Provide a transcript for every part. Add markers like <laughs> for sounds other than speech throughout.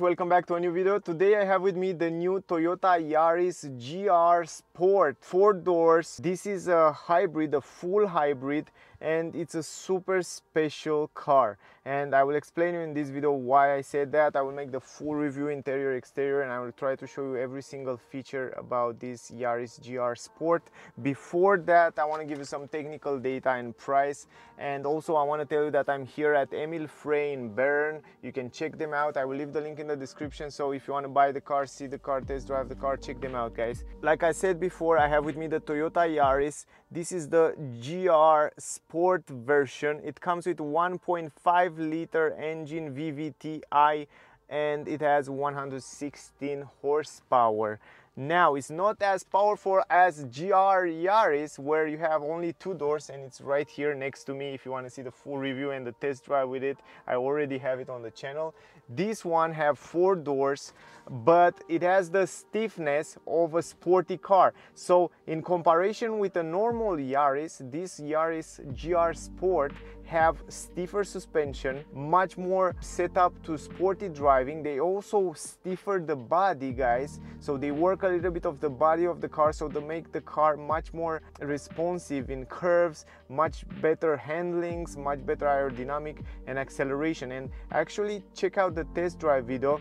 Welcome back to a new video. Today I have with me the new Toyota Yaris GR Sport. Four doors. This is a hybrid, a full hybrid and it's a super special car and I will explain you in this video why I said that. I will make the full review interior exterior and I will try to show you every single feature about this Yaris GR Sport. Before that I want to give you some technical data and price and also I want to tell you that I'm here at Emil Frey in Bern. You can check them out. I will leave the link in the description so if you want to buy the car, see the car, test drive the car, check them out guys. Like I said before I have with me the Toyota Yaris. This is the GR Sport sport version. It comes with 1.5 liter engine VVTi and it has 116 horsepower. Now, it's not as powerful as GR Yaris where you have only two doors and it's right here next to me if you want to see the full review and the test drive with it. I already have it on the channel. This one have four doors but it has the stiffness of a sporty car. So in comparison with a normal Yaris, this Yaris GR Sport have stiffer suspension, much more set up to sporty driving. They also stiffer the body, guys. So they work a little bit of the body of the car so to make the car much more responsive in curves, much better handlings, much better aerodynamic and acceleration. And actually check out the test drive video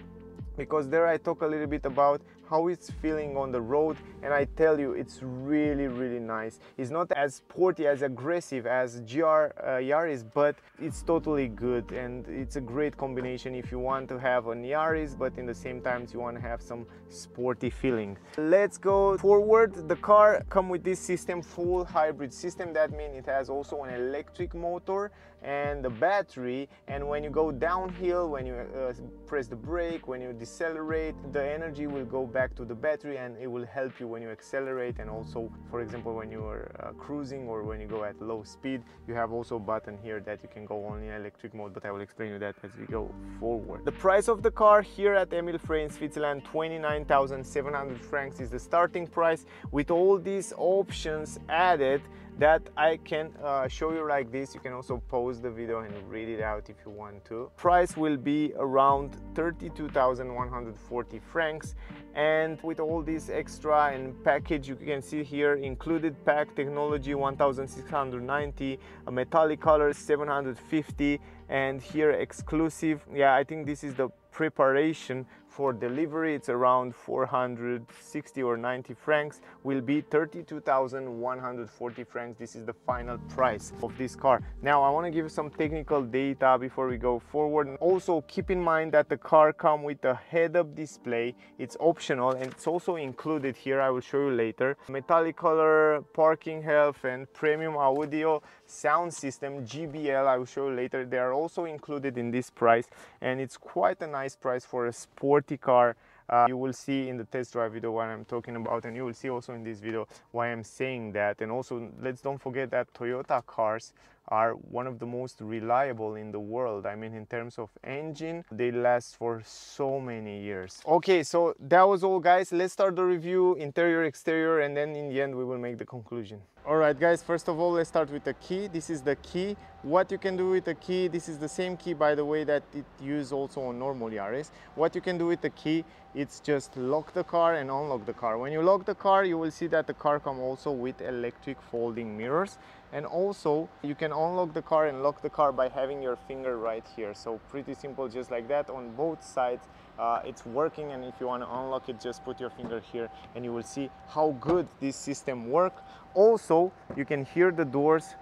because there I talk a little bit about how it's feeling on the road and I tell you it's really really nice. It's not as sporty as aggressive as GR uh, Yaris but it's totally good and it's a great combination if you want to have an Yaris but in the same time you want to have some sporty feeling. Let's go forward. The car come with this system full hybrid system. That means it has also an electric motor and the battery and when you go downhill when you uh, press the brake when you decelerate the energy will go back back to the battery and it will help you when you accelerate and also for example when you are uh, cruising or when you go at low speed you have also a button here that you can go only in electric mode but I will explain you that as we go forward. The price of the car here at Emil Frey in Switzerland 29,700 francs is the starting price with all these options added that I can uh, show you like this. You can also pause the video and read it out if you want to. Price will be around 32,140 francs and with all this extra and package you can see here included pack technology 1690 a metallic color 750 and here exclusive yeah I think this is the preparation for delivery it's around 460 or 90 francs will be 32,140 francs. This is the final price of this car. Now I want to give you some technical data before we go forward. Also keep in mind that the car come with a head-up display. It's optional and it's also included here. I will show you later. Metallic color parking health and premium audio sound system JBL I will show you later. They are also included in this price and it's quite a nice price for a sporty car. Uh, you will see in the test drive video what I'm talking about and you will see also in this video why I'm saying that. And also let's don't forget that Toyota cars are one of the most reliable in the world. I mean, in terms of engine, they last for so many years. Okay, so that was all guys. Let's start the review, interior, exterior, and then in the end, we will make the conclusion. All right, guys, first of all, let's start with the key. This is the key. What you can do with the key, this is the same key, by the way, that it used also on normal Yaris. What you can do with the key, it's just lock the car and unlock the car. When you lock the car, you will see that the car come also with electric folding mirrors and also you can unlock the car and lock the car by having your finger right here. So pretty simple just like that on both sides. Uh, it's working and if you want to unlock it just put your finger here and you will see how good this system work. Also you can hear the doors.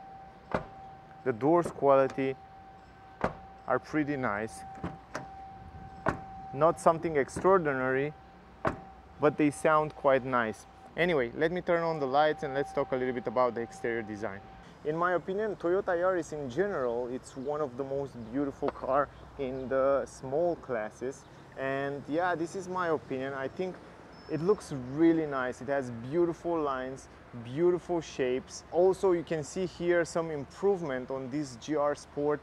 The doors quality are pretty nice. Not something extraordinary but they sound quite nice. Anyway let me turn on the lights and let's talk a little bit about the exterior design in my opinion, Toyota Yaris in general, it's one of the most beautiful car in the small classes. And yeah, this is my opinion. I think it looks really nice. It has beautiful lines, beautiful shapes. Also, you can see here some improvement on this GR Sport.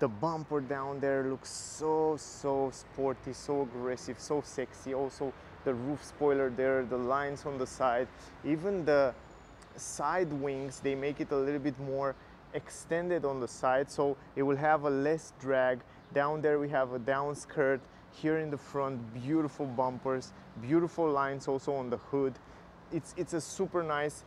The bumper down there looks so, so sporty, so aggressive, so sexy. Also, the roof spoiler there, the lines on the side, even the side wings, they make it a little bit more extended on the side so it will have a less drag. Down there we have a down skirt. Here in the front beautiful bumpers beautiful lines also on the hood. It's it's a super nice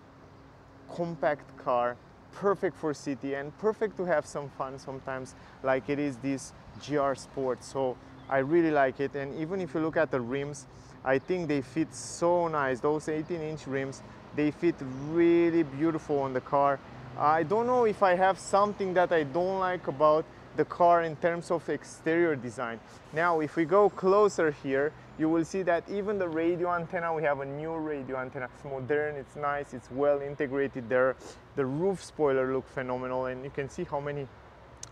compact car perfect for city and perfect to have some fun sometimes like it is this GR Sport. So I really like it and even if you look at the rims I think they fit so nice. Those 18 inch rims they fit really beautiful on the car I don't know if I have something that I don't like about the car in terms of exterior design. Now, if we go closer here, you will see that even the radio antenna, we have a new radio antenna. It's modern, it's nice, it's well integrated there. The roof spoiler look phenomenal and you can see how many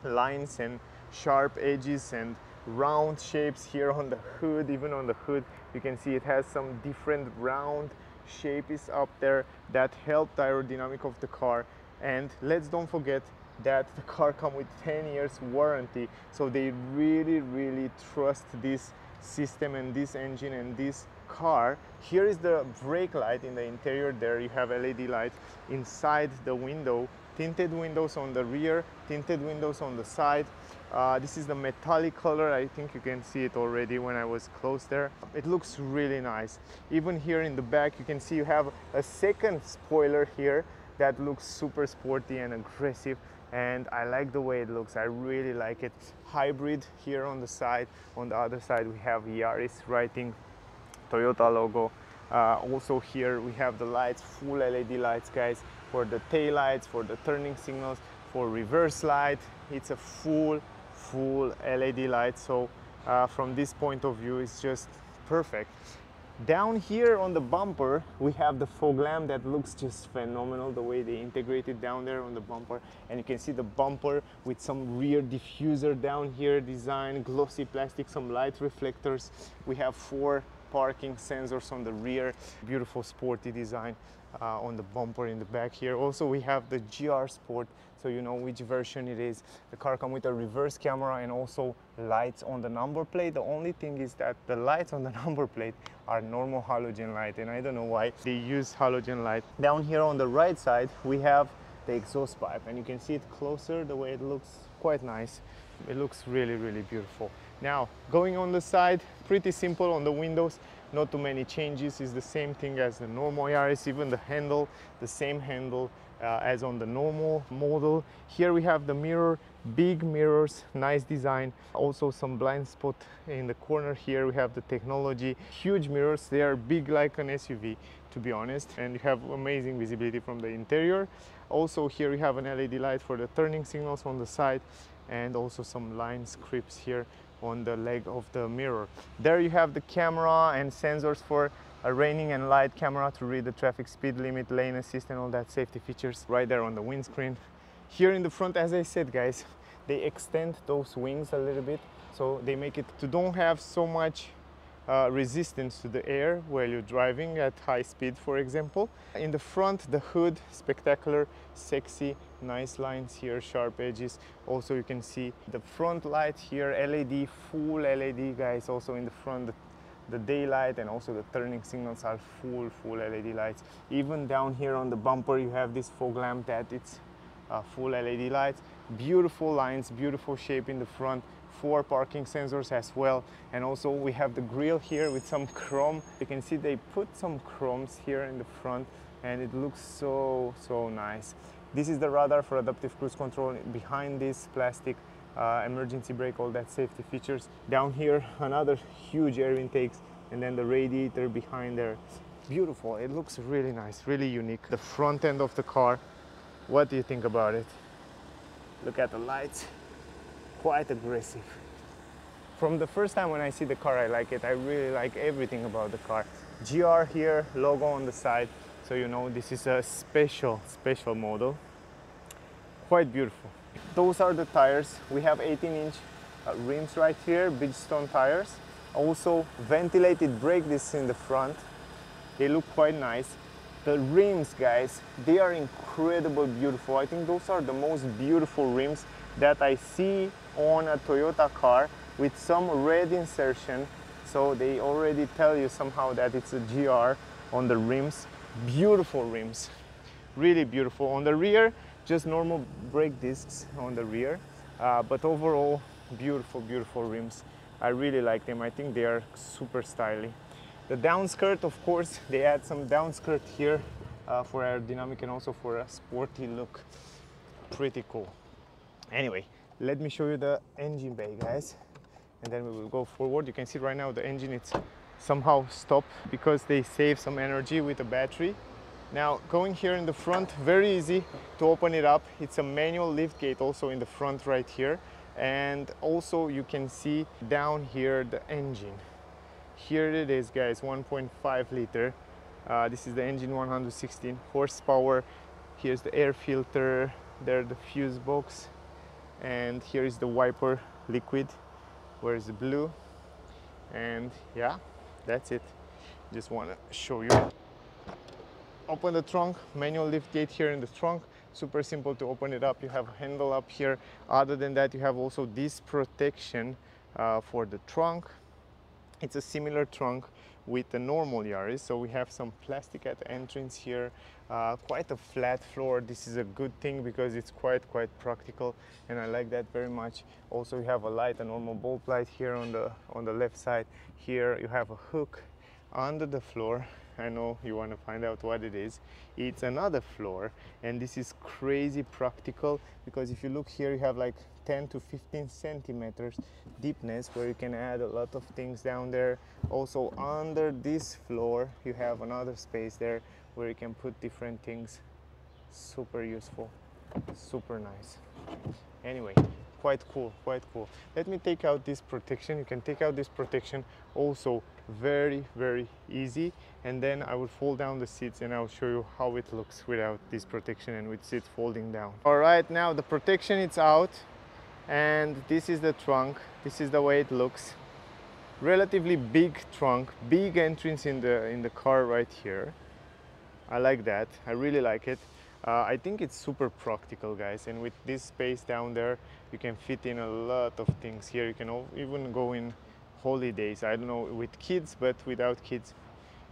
lines and sharp edges and round shapes here on the hood, even on the hood. You can see it has some different round shape is up there that help the aerodynamic of the car. And let's don't forget that the car come with 10 years warranty. So they really really trust this system and this engine and this car. Here is the brake light in the interior. There you have led light inside the window. Tinted windows on the rear tinted windows on the side uh, this is the metallic color I think you can see it already when I was close there it looks really nice even here in the back you can see you have a second spoiler here that looks super sporty and aggressive and I like the way it looks. I really like it. Hybrid here on the side. On the other side we have Yaris writing Toyota logo. Uh, also here we have the lights, full LED lights guys, for the tail lights, for the turning signals, for reverse light. It's a full, full LED light. So uh, from this point of view, it's just perfect. Down here on the bumper, we have the fog lamp that looks just phenomenal, the way they integrated down there on the bumper. And you can see the bumper with some rear diffuser down here, design, glossy plastic, some light reflectors. We have four parking sensors on the rear, beautiful sporty design uh, on the bumper in the back here. Also, we have the GR Sport, so you know which version it is. The car comes with a reverse camera and also lights on the number plate. The only thing is that the lights on the <laughs> number plate are normal halogen light, and I don't know why they use halogen light. Down here on the right side, we have the exhaust pipe, and you can see it closer, the way it looks quite nice. It looks really, really beautiful. Now, going on the side, pretty simple on the windows not too many changes is the same thing as the normal Yaris even the handle the same handle Uh, as on the normal model. Here we have the mirror big mirrors nice design. Also some blind spot in the corner. Here we have the technology. Huge mirrors. They are big like an SUV to be honest and you have amazing visibility from the interior. Also here we have an LED light for the turning signals on the side and also some line scripts here on the leg of the mirror. There you have the camera and sensors for a raining and light camera to read the traffic speed limit, lane assist and all that safety features right there on the windscreen. Here in the front, as I said guys, they extend those wings a little bit so they make it to don't have so much uh, resistance to the air while you're driving at high speed, for example. In the front, the hood, spectacular, sexy, nice lines here, sharp edges. Also, you can see the front light here, LED, full LED, guys, also in the front. The, daylight and also the turning signals are full, full LED lights. Even down here on the bumper, you have this fog lamp that it's uh, full LED lights. Beautiful lines, beautiful shape in the front four parking sensors as well. And also we have the grille here with some <laughs> chrome. You can see they put some chromes here in the front and it looks so, so nice. This is the radar for adaptive cruise control. Behind this plastic uh, emergency brake, all that safety features. Down here, <laughs> another huge air intakes and then the radiator behind there. Beautiful, it looks really nice, really unique. The front end of the car, what do you think about it? Look at the lights quite aggressive. From the first time when I see the car, I like it. I really like everything about the car. GR here, logo on the side, so you know this is a special, special model. Quite beautiful. Those are the tires. We have 18 inch uh, rims right here, Bridgestone tires. Also ventilated brake discs in the front. They look quite nice. The rims, guys, they are incredible beautiful. I think those are the most beautiful rims that I see on a Toyota car with some red insertion. So they already tell you somehow that it's a GR on the rims. Beautiful rims, really beautiful. On the rear, just normal brake discs on the rear. Uh, but overall, beautiful, beautiful rims. I really like them. I think they are super stylish. The downskirt, of course, <laughs> they add some downskirt here uh, for aerodynamic and also for a sporty look. Pretty cool. Anyway, let me show you the engine bay, guys. And then we will go forward. You can see right now the engine it's somehow stopped because they save some energy with the battery. Now going here in the front, very easy to open it up. It's a manual lift gate also in the front right here. And also you can see down here the engine. Here it is guys, 1.5 liter. Uh, this is the engine 116 horsepower. Here's the air filter, there the fuse box. And here is the wiper liquid. Where is the blue? And yeah, that's it. Just want to show you open the trunk, manual lift gate here in the trunk, super simple to open it up. You have a handle up here. Other than that, you have also this protection uh, for the trunk. It's a similar trunk with the normal Yaris. So we have some plastic at the entrance here, uh, quite a flat floor. This is a good thing because it's quite, quite practical and I like that very much. Also you have a light, a normal bulb light here on the, on the left side. Here you have a hook under the floor I know you want to find out what it is. It's another floor and this is crazy practical because if you look here you have like 10 to 15 centimeters deepness where you can add a lot of things down there. Also under this floor you have another space there where you can put different things. Super useful, super nice. Anyway, quite cool, quite cool. Let me take out this protection. You can take out this protection also very, very easy. And then I will fold down the seats and I'll show you how it looks without this protection and with seats folding down. All right, now the protection is out and this is the trunk. This is the way it looks. Relatively big trunk, big entrance in the, in the car right here. I like that, I really like it. Uh, I think it's super practical guys and with this space down there you can fit in a lot of things here. You can even go in holidays. I don't know with kids but without kids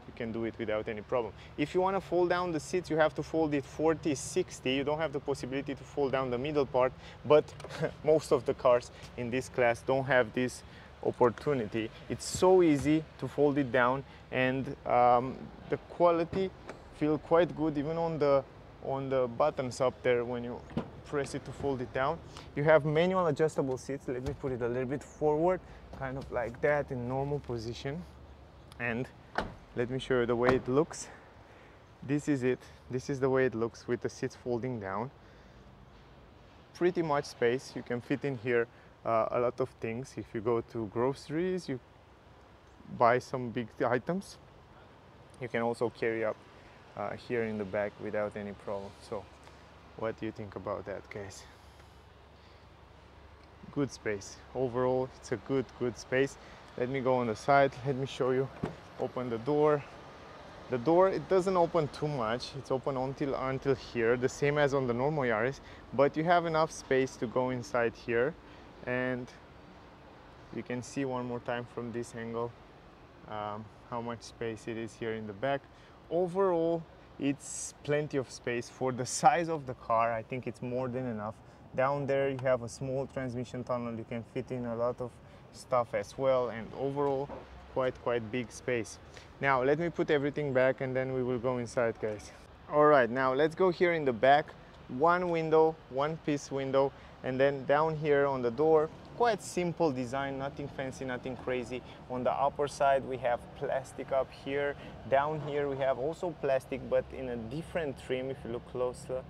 you can do it without any problem. If you want to fold down the seats you have to fold it 40 60 you don't have the possibility to fold down the middle part but <laughs> most of the cars in this class don't have this opportunity. It's so easy to fold it down and um, the quality feel quite good even on the on the buttons up there when you press it to fold it down. You have manual adjustable seats. Let me put it a little bit forward, kind of like that in normal position. And let me show you the way it looks. This is it. This is the way it looks with the seats folding down. Pretty much space. You can fit in here uh, a lot of things. If you go to groceries, you buy some big items. You can also carry up uh, here in the back without any problem. So what do you think about that guys? Good space. Overall, it's a good, good space. Let me go on the side. Let me show you. Open the door. The door, it doesn't open too much. It's open until, until here, the same as on the normal Yaris, but you have enough space to go inside here. And you can see one more time from this angle um, how much space it is here in the back overall it's plenty of space. For the size of the car i think it's more than enough. Down there you have a small transmission tunnel. You can fit in a lot of stuff as well and overall quite quite big space. Now let me put everything back and then we will go inside guys. All right now let's go here in the back. One window one piece window and then down here on the door quite simple design nothing fancy nothing crazy. On the upper side we have plastic up here. Down here we have also plastic but in a different trim if you look closer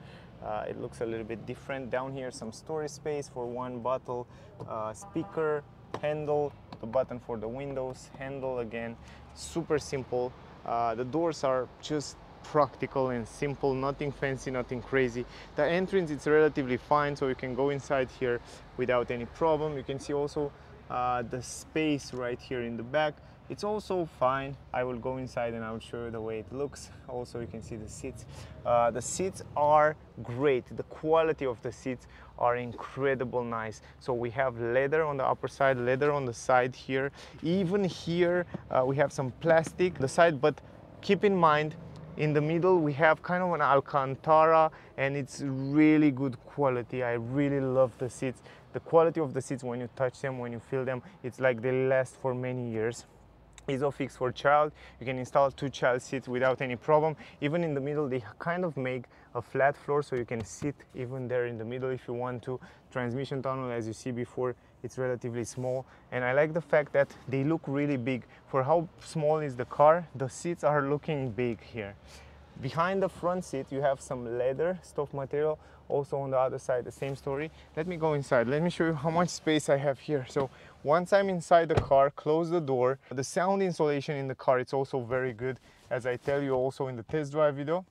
uh, it looks a little bit different. Down here some storage space for one bottle uh, speaker handle the button for the windows handle again. Super simple. Uh, the doors are just practical and simple nothing fancy nothing crazy. The entrance is relatively fine so you can go inside here without any problem. You can see also uh, the space right here in the back. It's also fine. I will go inside and i will show you the way it looks. <laughs> Also you can see the seats. Uh, the seats are great. The quality of the seats are incredible nice. So we have leather on the upper side leather on the side here. Even here uh, we have some plastic the side but keep in mind in the middle we have kind of an alcantara and it's really good quality i really love the seats the quality of the seats when you touch them when you feel them it's like they last for many years Isofix for child. You can install two child seats without any problem. Even in the middle, they kind of make a flat floor so you can sit even there in the middle if you want to. Transmission tunnel, as you see before, it's relatively small. And I like the fact that they look really big. For how small is the car, the seats are looking big here. Behind the front seat, you have some leather stuff material. Also on the other side, the same story. Let me go inside. Let me show you how much space I have here. So once I'm inside the car, close the door. The sound insulation in the car, it's also very good. As I tell you also in the test drive video,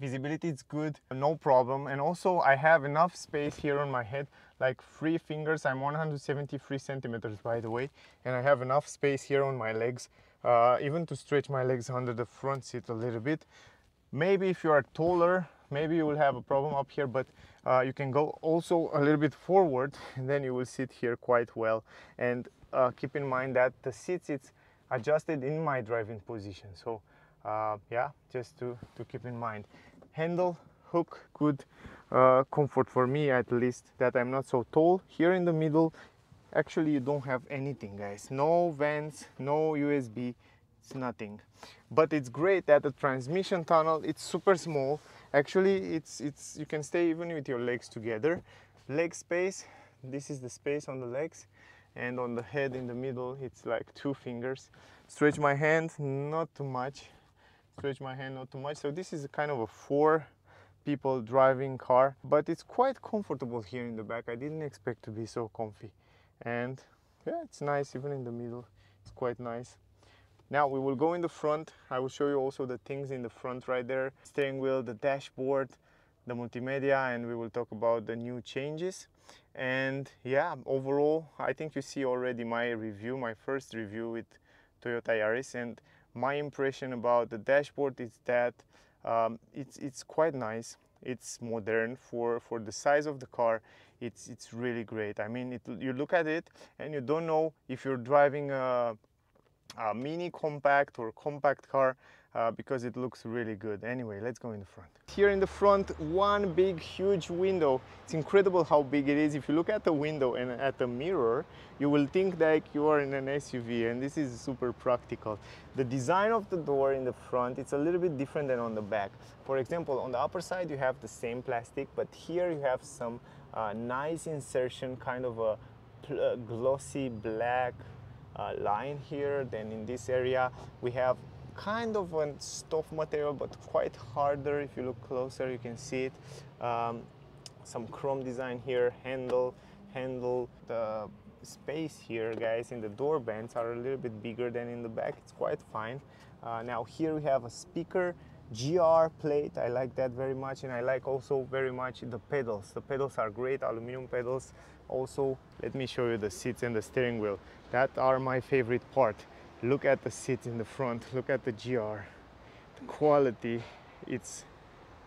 visibility is good, no problem. And also I have enough space here on my head, like three fingers. I'm 173 centimeters, by the way. And I have enough space here on my legs, uh, even to stretch my legs under the front seat a little bit. Maybe if you are taller, maybe you will have a problem up here, but uh, you can go also a little bit forward <laughs> and then you will sit here quite well. And uh, keep in mind that the seats, it's adjusted in my driving position. So uh, yeah, just to, to keep in mind. Handle, hook, good uh, comfort for me at least, that I'm not so tall. Here in the middle, actually you don't have anything guys. No vents, no USB, it's nothing. But it's great that the transmission tunnel it's super small. Actually it's it's you can stay even with your legs together. Leg space this is the space on the legs. And on the head in the middle it's like two fingers. Stretch my hand not too much stretch my hand not too much so this is a kind of a four people driving car but it's quite comfortable here in the back i didn't expect to be so comfy and yeah it's nice even in the middle it's quite nice now we will go in the front. I will show you also the things in the front right there. Steering wheel, the dashboard, the multimedia, and we will talk about the new changes. And yeah, overall, I think you see already my review, my first review with Toyota Yaris. And my impression about the dashboard is that um, it's, it's quite nice. It's modern for, for the size of the car. It's, it's really great. I mean, it, you look at it and you don't know if you're driving a a mini compact or compact car uh, because it looks really good. Anyway, let's go in the front. Here in the front, one big, huge window. It's incredible how big it is. If you look at the window and at the mirror, you will think that you are in an SUV and this is super practical. The design of the door in the front, it's a little bit different than on the back. For example, on the upper side, you have the same plastic, but here you have some uh, nice insertion, kind of a glossy black uh, line here. Then in this area we have kind of a stuff material but quite harder. If you look closer you can see it. Um, some chrome design here, handle, handle, the space here guys in the door bands are a little bit bigger than in the back. It's quite fine. Uh, now here we have a speaker GR plate. I like that very much and I like also very much the pedals. The pedals are great, aluminum pedals. Also, let me show you the seats and the steering wheel. That are my favorite part. Look at the seats in the front, look at the GR. The quality, it's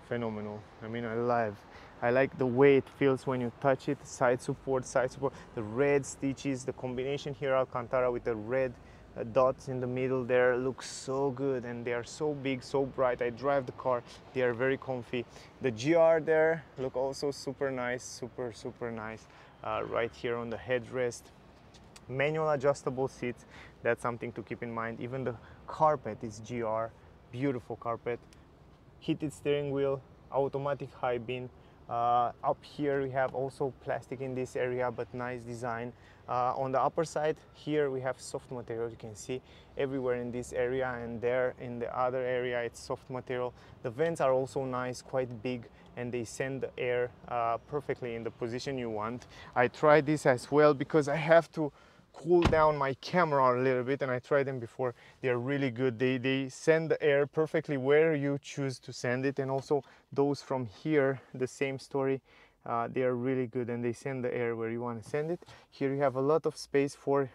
phenomenal. I mean, I love. I like the way it feels when you touch it, side support, side support, the red stitches, the combination here Alcantara with the red uh, dots in the middle there look so good. And they are so big so bright. I drive the car. They are very comfy. The gr there look also super nice super super nice. Uh, right here on the headrest. Manual adjustable seats that's something to keep in mind. Even the carpet is gr beautiful carpet. Heated steering wheel automatic high beam. Uh, up here we have also plastic in this area but nice design. Uh, on the upper side here we have soft material you can see everywhere in this area and there in the other area it's soft material. The vents are also nice quite big and they send the air uh, perfectly in the position you want. I tried this as well because I have to cool down my camera a little bit and I tried them before. They're really good. They they send the air perfectly where you choose to send it and also those from here the same story uh, they are really good and they send the air where you want to send it. Here you have a lot of space for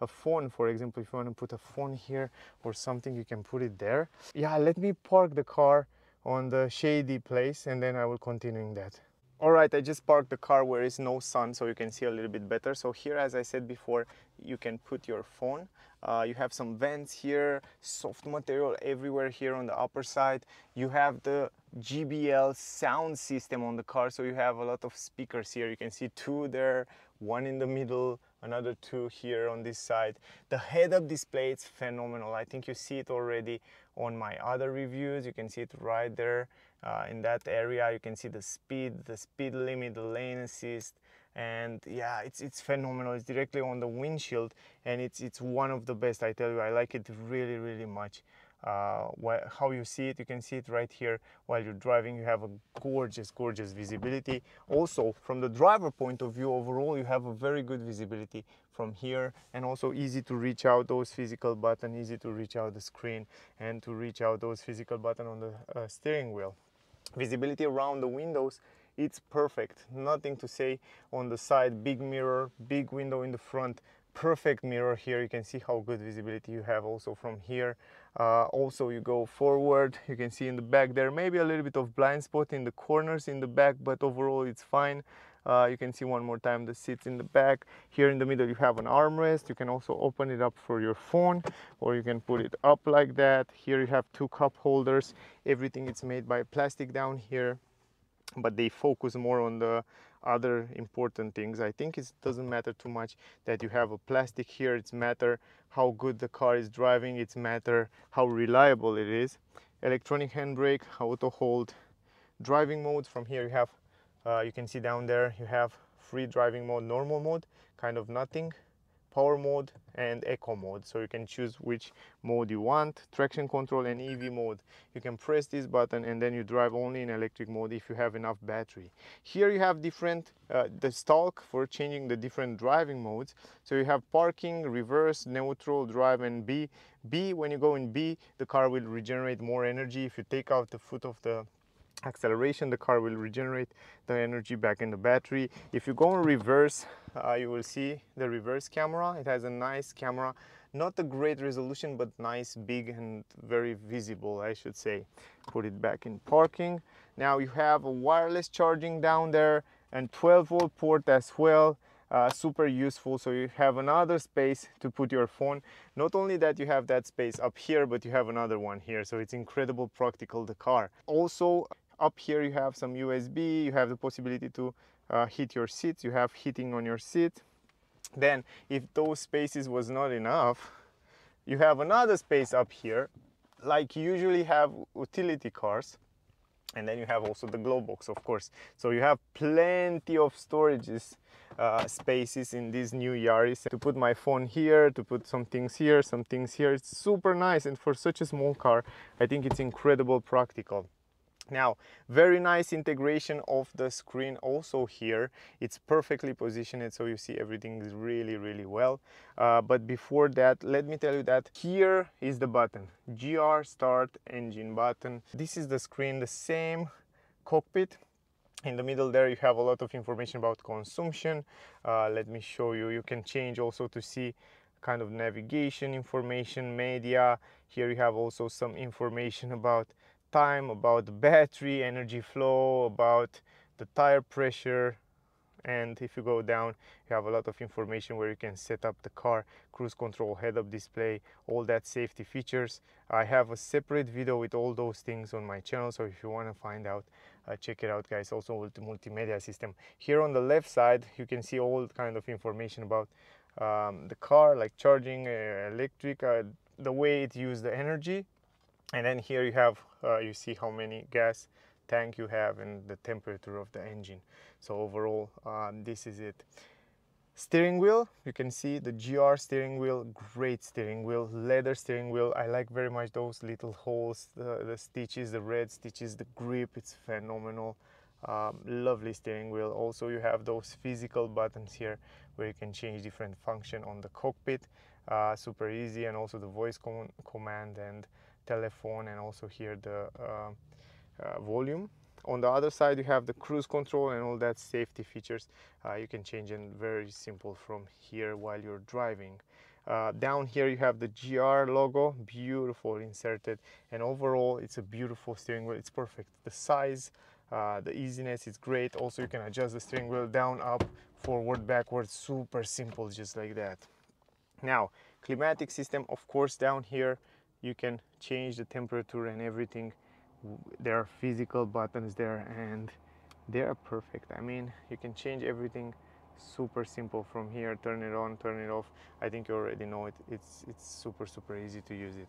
a phone for example if you want to put a phone here or something you can put it there. Yeah let me park the car on the shady place and then I will continue in that all right, I just parked the car where is no sun so you can see a little bit better. So here, as I said before, you can put your phone. uh, you have some vents here soft material everywhere here on the upper side you have the JBL sound system on the car so you have a lot of speakers here you can see two there one in the middle another two here on this side. The head-up display it's phenomenal. I think you see it already on my other reviews. You can see it right there uh, in that area. You can see the speed the speed limit the lane assist and yeah it's it's phenomenal. It's directly on the windshield and it's it's one of the best i tell you. I like it really really much uh, how you see it. You can see it right here while you're driving. You have a gorgeous gorgeous visibility. Also from the driver point of view overall you have a very good visibility from here and also easy to reach out those physical button easy to reach out the screen and to reach out those physical button on the uh, steering wheel. Visibility around the windows it's perfect. Nothing to say on the side big mirror big window in the front perfect mirror here. You can see how good visibility you have also from here uh, also you go forward you can see in the back there maybe a little bit of blind spot in the corners in the back but overall it's fine. Uh, you can see one more time the seats in the back. Here in the middle you have an armrest. You can also open it up for your phone or you can put it up like that. Here you have two cup holders. Everything is made by plastic down here but they focus more on the other important things. I think it doesn't matter too much that you have a plastic here. It's matter how good the car is driving. It's matter how reliable it is. Electronic handbrake, auto hold, driving mode. From here you have, uh, you can see down there, you have free driving mode, normal mode, kind of nothing power mode and eco mode. So you can choose which mode you want traction control and ev mode. You can press this button and then you drive only in electric mode if you have enough battery. Here you have different uh, the stalk for changing the different driving modes. So you have parking reverse neutral drive and b. B when you go in b the car will regenerate more energy if you take out the foot of the acceleration the car will regenerate the energy back in the battery. If you go in reverse uh, you will see the reverse camera. It has a nice camera not a great resolution but nice big and very visible I should say. Put it back in parking. Now you have a wireless charging down there and 12 volt port as well uh, super useful. So you have another space to put your phone. Not only that you have that space up here but you have another one here. So it's incredible practical the car. Also up here you have some USB, you have the possibility to uh, heat your seats, you have heating on your seat. Then if those spaces was not enough, you have another space up here, like you usually have utility cars. And then you have also the glove box, of course. So you have plenty of storages uh, spaces in this new Yaris to put my phone here, to put some things here, some things here. It's super nice. And for such a small car, I think it's incredible practical. Now, very nice integration of the screen also here. It's perfectly positioned so you see everything is really, really well. Uh, but before that, let me tell you that here is the button, GR Start Engine button. This is the screen, the same cockpit. In the middle there you have a lot of information about consumption. Uh, let me show you. You can change also to see kind of navigation information, media. Here you have also some information about time, about the battery, energy flow, about the tire pressure, and if you go down you have a lot of information where you can set up the car cruise control head-up display all that safety features. I have a separate video with all those things on my channel so if you want to find out uh, check it out guys. Also with the multimedia system. Here on the left side you can see all kind of information about um, the car like charging uh, electric uh, the way it uses the energy and then here you have uh, you see how many gas tank you have and the temperature of the engine. So overall um, this is it. Steering wheel you can see the gr steering wheel great steering wheel leather steering wheel. I like very much those little holes the, the stitches the red stitches the grip it's phenomenal. Um, lovely steering wheel. Also you have those physical buttons here where you can change different function on the cockpit. Uh, super easy and also the voice com command and telephone and also here the uh, uh, volume. On the other side you have the cruise control and all that safety features uh, you can change it very simple from here while you're driving. Uh, down here you have the GR logo beautiful inserted and overall it's a beautiful steering wheel. It's perfect. The size uh, the easiness is great. Also you can adjust the steering wheel down up forward backward super simple just like that. Now climatic system of course down here you can change the temperature and everything. There are physical buttons there and they are perfect. I mean you can change everything super simple from here turn it on turn it off. I think you already know it. It's it's super super easy to use it.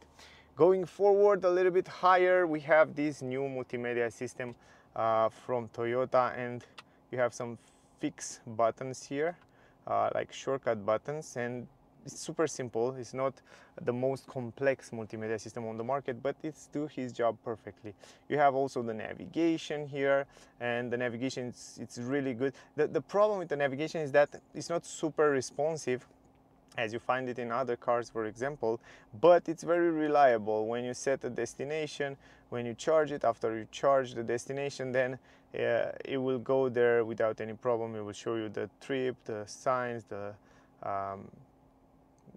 Going forward a little bit higher we have this new multimedia system uh, from toyota and you have some fix buttons here uh, like shortcut buttons and it's super simple. It's not the most complex multimedia system on the market, but it's do his job perfectly. You have also the navigation here, and the navigation it's, it's really good. The, the problem with the navigation is that it's not super responsive as you find it in other cars for example but it's very reliable when you set a destination when you charge it after you charge the destination then uh, it will go there without any problem it will show you the trip the signs the um,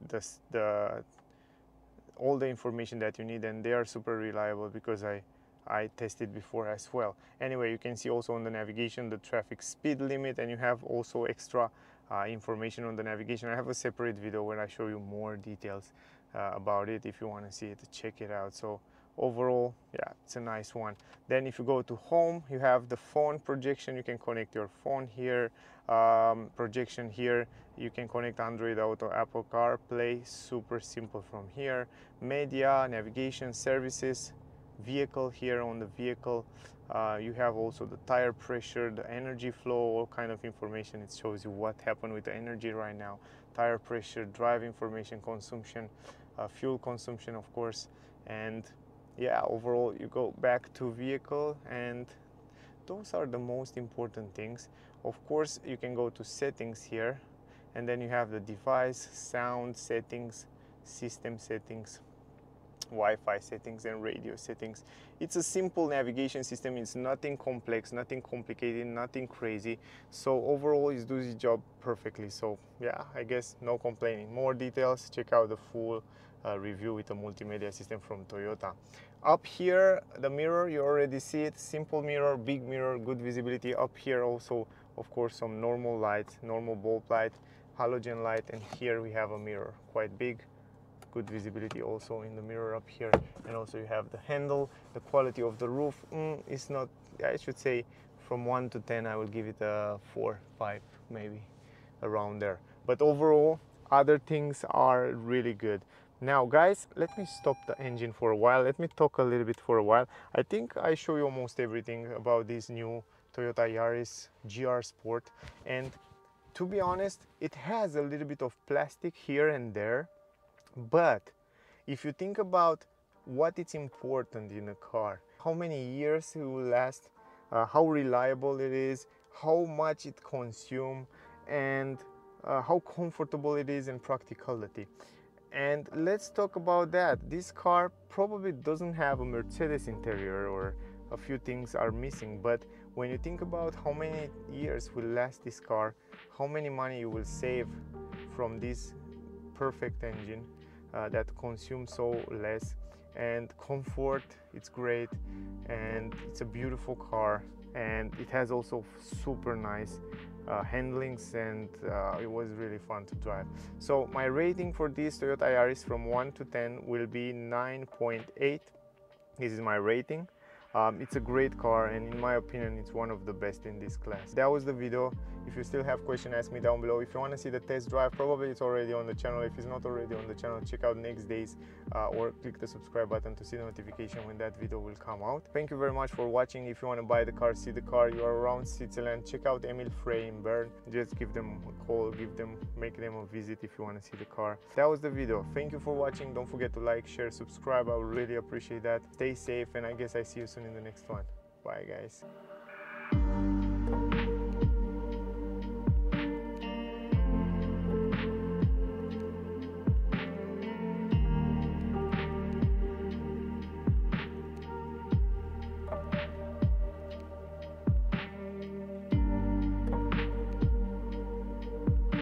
the, the all the information that you need and they are super reliable because I I tested before as well. Anyway, you can see also on the navigation the traffic speed limit and you have also extra uh, information on the navigation. I have a separate video where I show you more details uh, about it if you want to see it, check it out. So overall, yeah, it's a nice one. Then if you go to home, you have the phone projection. You can connect your phone here, um, projection here. You can connect Android Auto, Apple CarPlay, super simple from here. Media, navigation, services, vehicle here on the vehicle. Uh, you have also the tire pressure, the energy flow, all kind of information. It shows you what happened with the energy right now, tire pressure, drive information, consumption, uh, fuel consumption, of course, and yeah, overall you go back to vehicle and those are the most important things. Of course, you can go to settings here and then you have the device, sound settings, system settings, Wi-Fi settings and radio settings. It's a simple navigation system. It's nothing complex, nothing complicated, nothing crazy. So overall, it does its job perfectly. So yeah, I guess no complaining. More details, check out the full uh, review with a multimedia system from Toyota. Up here, the mirror, you already see it. Simple mirror, big mirror, good visibility. Up here also, of course, some normal light, normal bulb light, halogen light, and here we have a mirror, quite big good visibility also in the mirror up here and also you have the handle the quality of the roof mm, is not i should say from 1 to 10 i will give it a 4 5 maybe around there but overall other things are really good now guys let me stop the engine for a while. Let me talk a little bit for a while. I think i show you almost everything about this new toyota yaris gr sport. And to be honest it has a little bit of plastic here and there. But if you think about what is important in a car, how many years it will last, uh, how reliable it is, how much it consumes, and uh, how comfortable it is and practicality. And let's talk about that. This car probably doesn't have a Mercedes interior or a few things are missing, but when you think about how many years will last this car, how many money you will save from this perfect engine, uh, that consumes so less and comfort it's great and it's a beautiful car and it has also super nice uh, handlings and uh, it was really fun to drive. So my rating for this Toyota Yaris from 1 to 10 will be 9.8 this is my rating. Um, it's a great car and in my opinion it's one of the best in this class. That was the video if you still have questions ask me down below. If you want to see the test drive probably it's already on the channel. If it's not already on the channel check out next days uh, or click the subscribe button to see the notification when that video will come out. Thank you very much for watching. If you want to buy the car see the car you are around Switzerland check out Emil Frey in Bern. Just give them a call give them make them a visit if you want to see the car. That was the video. Thank you for watching. Don't forget to like share subscribe. I would really appreciate that. Stay safe and I guess I see you soon in the next one. Bye guys.